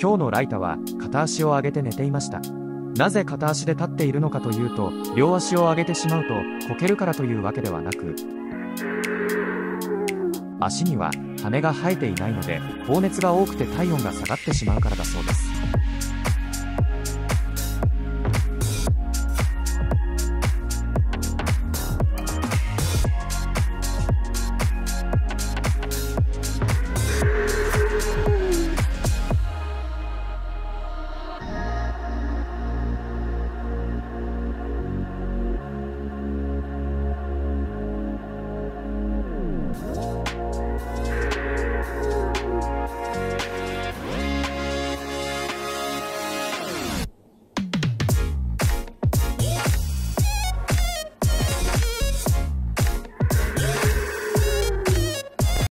今日のライタは片足を上げて寝ていました。なぜ片足で立っているのかというと両足を上げてしまうとこけるからというわけではなく足には羽が生えていないので高熱が多くて体温が下がってしまうからだそうです。